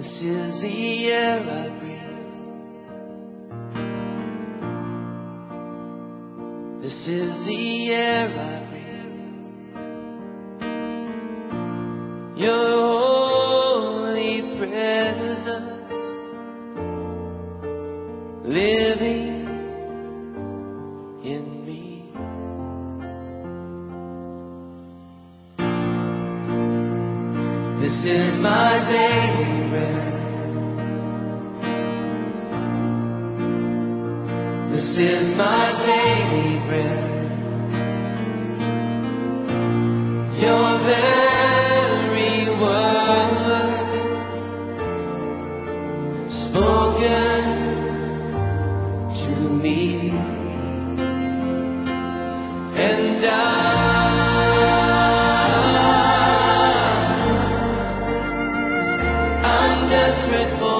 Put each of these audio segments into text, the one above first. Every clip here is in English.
This is the air I breathe. This is the air I breathe. This is my daily bread. This is my daily bread. Your very word spoken to me. dreadful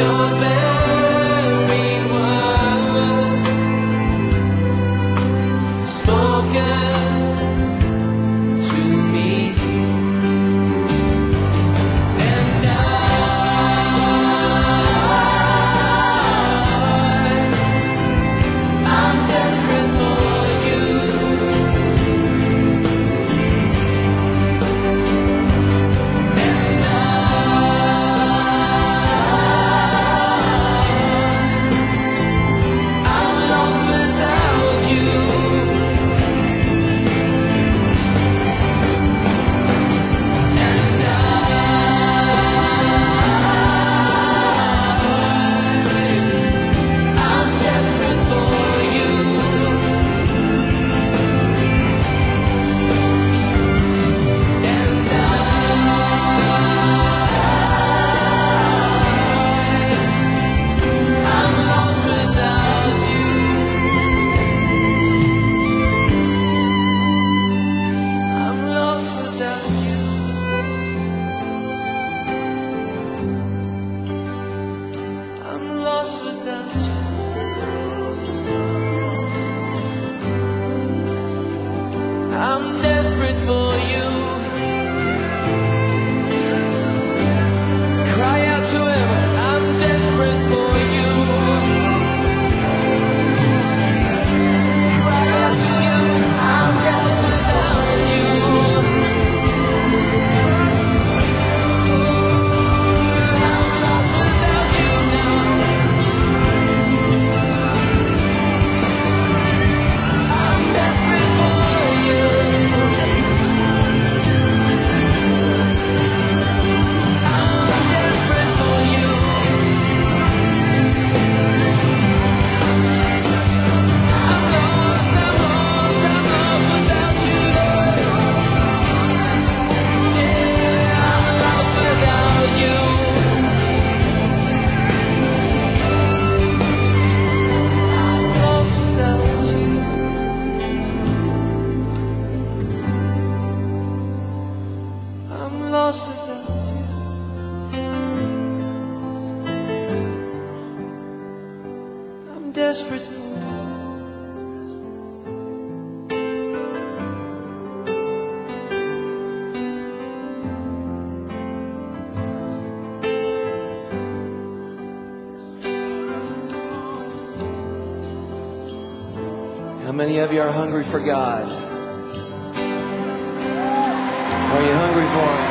your bed. I'm desperate for How many of you are hungry for God? Are you hungry for Him?